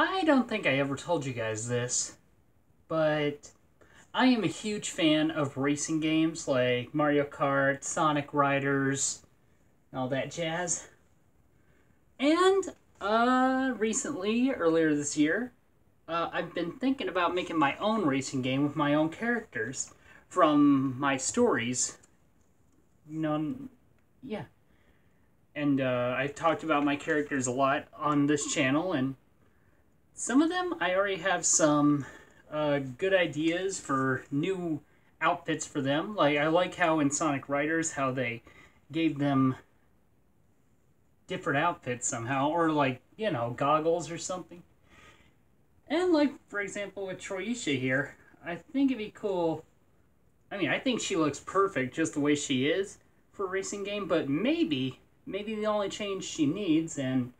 I don't think I ever told you guys this, but I am a huge fan of racing games like Mario Kart, Sonic Riders, all that jazz. And uh, recently, earlier this year, uh, I've been thinking about making my own racing game with my own characters from my stories. None, yeah. And uh, I've talked about my characters a lot on this channel, and some of them I already have some uh, good ideas for new outfits for them. Like I like how in Sonic Riders how they gave them different outfits somehow, or like you know goggles or something. And like for example with Troyesha here, I think it'd be cool. I mean, I think she looks perfect just the way she is for a racing game, but maybe maybe the only change she needs and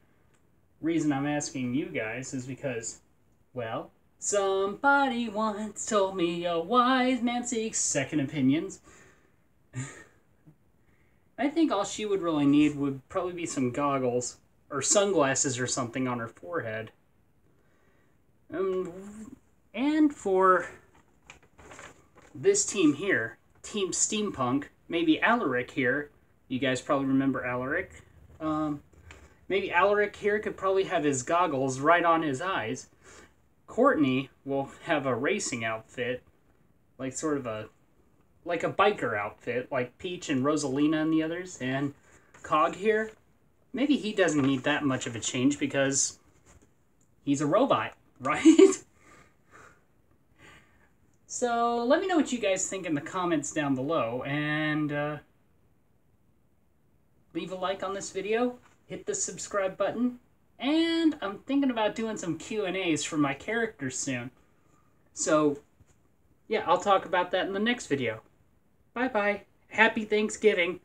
reason I'm asking you guys is because well, somebody once told me a wise man seeks second opinions. I think all she would really need would probably be some goggles or sunglasses or something on her forehead. Um, and for this team here, Team Steampunk, maybe Alaric here. You guys probably remember Alaric. Um, maybe Alaric here could probably have his goggles right on his eyes. Courtney will have a racing outfit, like sort of a like a biker outfit, like Peach and Rosalina and the others. And Cog here, maybe he doesn't need that much of a change because he's a robot, right? so let me know what you guys think in the comments down below, and uh, leave a like on this video, hit the subscribe button, and I'm thinking about doing some Q&As for my characters soon. So, yeah, I'll talk about that in the next video. Bye-bye. Happy Thanksgiving.